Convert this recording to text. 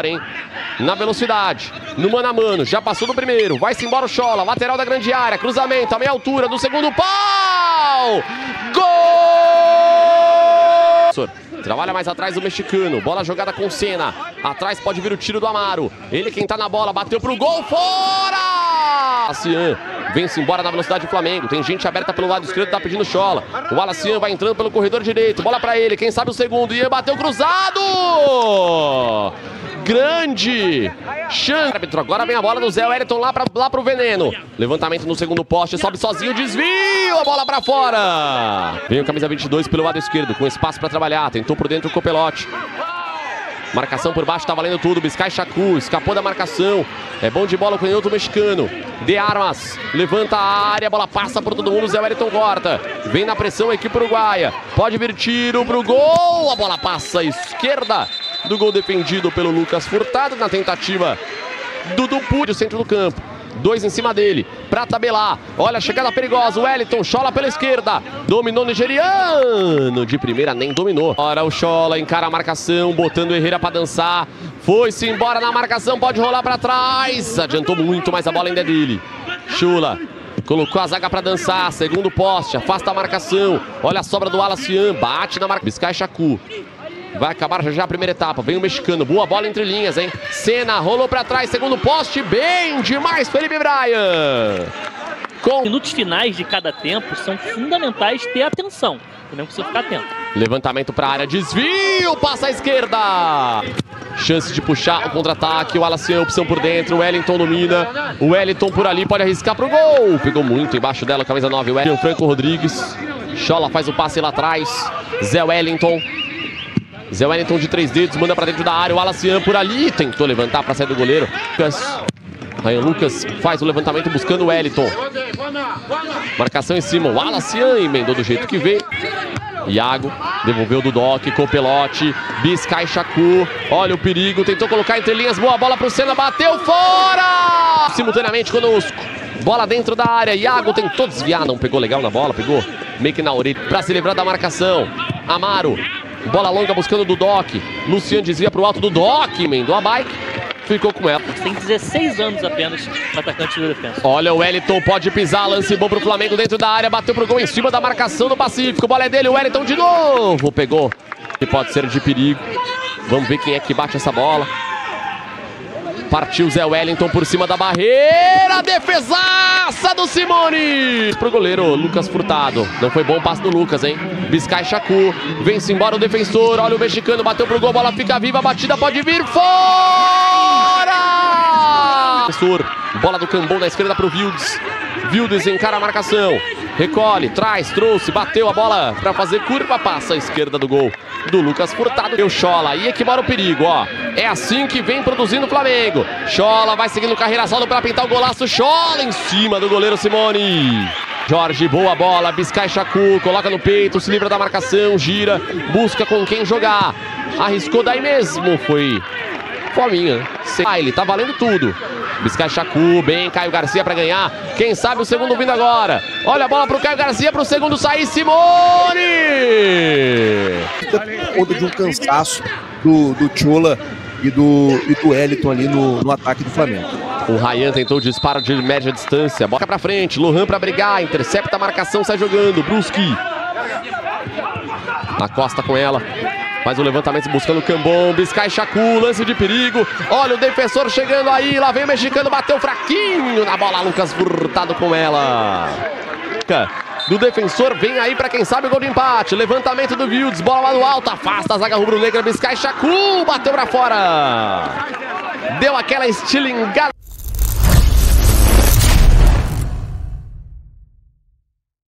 hein? Na velocidade, no mano a mano, já passou do primeiro, vai-se embora o Chola, lateral da grande área, cruzamento, a meia altura do segundo pau! Gol! Trabalha mais atrás o mexicano, bola jogada com Senna, atrás pode vir o tiro do Amaro, ele quem tá na bola, bateu pro gol, fora! Cian vem-se embora na velocidade do Flamengo. Tem gente aberta pelo lado esquerdo, tá pedindo chola. O Alacian vai entrando pelo corredor direito. Bola para ele, quem sabe o segundo. Ian bateu cruzado! Grande chance. Agora vem a bola do Zé Wellington lá, pra, lá pro Veneno. Levantamento no segundo poste, sobe sozinho, desvio, a bola para fora. Vem o camisa 22 pelo lado esquerdo, com espaço para trabalhar. Tentou por dentro o Copelote. Marcação por baixo, tá valendo tudo. Biscay Chacu, escapou da marcação. É bom de bola com o outro mexicano. De armas, levanta a área, a bola passa por todo mundo. Zé Wellington corta. Vem na pressão a equipe uruguaia. Pode vir tiro pro gol. A bola passa esquerda do gol defendido pelo Lucas Furtado na tentativa do Dupúdio, centro do campo. Dois em cima dele, pra tabelar. Olha a chegada perigosa. O Wellington, Chola pela esquerda. Dominou o nigeriano. De primeira nem dominou. Ora o Chola encara a marcação, botando o Herrera pra dançar. Foi-se embora na marcação, pode rolar pra trás. Adiantou muito, mas a bola ainda é dele. Chula Colocou a zaga para dançar, segundo poste, afasta a marcação. Olha a sobra do Alacian, bate na marca. Biscay Chacu. Vai acabar já, a primeira etapa. Vem o mexicano. Boa bola entre linhas, hein? Senna rolou para trás. Segundo poste. Bem demais, Felipe Bryan. Com... Minutos finais de cada tempo são fundamentais ter atenção. Não precisa ficar atento. Levantamento para a área. Desvio. Passa à esquerda. Chance de puxar o contra-ataque. O Alacian, opção por dentro. O Wellington domina. O Wellington por ali pode arriscar para o gol. Pegou muito embaixo dela, camisa 9. O Franco Rodrigues. Chola faz o passe lá atrás. Zé Wellington. Zé Wellington de três dedos, manda para dentro da área. O Alacian por ali, tentou levantar para sair do goleiro. Lucas. Ryan Lucas faz o levantamento buscando o Wellington. Marcação em cima. O Alacian emendou do jeito que veio. Iago devolveu do Doc, Copelote, Biscay Chacu. Olha o perigo, tentou colocar entre linhas. Boa bola para o Senna, bateu fora! Simultaneamente conosco. Bola dentro da área. Iago tentou desviar, não pegou legal na bola, pegou meio que na orelha para se livrar da marcação. Amaro Bola longa buscando do Doc. Luciano desvia para o alto do Doc. Emendou a bike. Ficou com ela. Tem 16 anos apenas o atacante do defensa. Olha o Wellington, pode pisar. Lance bom para o Flamengo dentro da área. Bateu pro gol em cima da marcação do Pacífico. Bola é dele. O Wellington de novo. Pegou. E pode ser de perigo. Vamos ver quem é que bate essa bola. Partiu Zé Wellington por cima da barreira. Defesaça do Simone. Pro goleiro Lucas Furtado. Não foi bom o passe do Lucas, hein? Biscay Chacu. Vem-se embora o defensor. Olha o mexicano. Bateu pro gol. Bola fica viva. A batida pode vir. Fora! Bola do Cambon da esquerda pro Vildes. Vildes encara a marcação. Recolhe, traz, trouxe, bateu a bola para fazer curva, passa à esquerda do gol do Lucas Furtado. E o Chola, aí é que mora o perigo, ó. É assim que vem produzindo o Flamengo. Chola vai seguindo carreira solo para pintar o golaço. Chola em cima do goleiro Simone. Jorge, boa bola, Biscay Chacu, coloca no peito, se livra da marcação, gira, busca com quem jogar. Arriscou daí mesmo, foi fominha. Ah, ele tá valendo tudo. Biscay Chacu, bem, Caio Garcia para ganhar. Quem sabe o segundo vindo agora. Olha a bola pro Caio Garcia, pro segundo sair, Simone! Conta de um cansaço do, do Chola e do, e do Eliton ali no, no ataque do Flamengo. O Ryan tentou o disparo de média distância. Boca para frente, Lohan para brigar, intercepta a marcação, sai jogando. Brusque. Na costa com ela. Faz o levantamento buscando o Cambon. Biscay Chacu, lance de perigo. Olha o defensor chegando aí. Lá vem o mexicano, bateu fraquinho na bola. Lucas Furtado com ela. Do defensor, vem aí para quem sabe o gol de empate. Levantamento do Vildes, bola lá no alto, afasta a zaga rubro-negra. Biscay Chacu, bateu para fora. Deu aquela estilingada.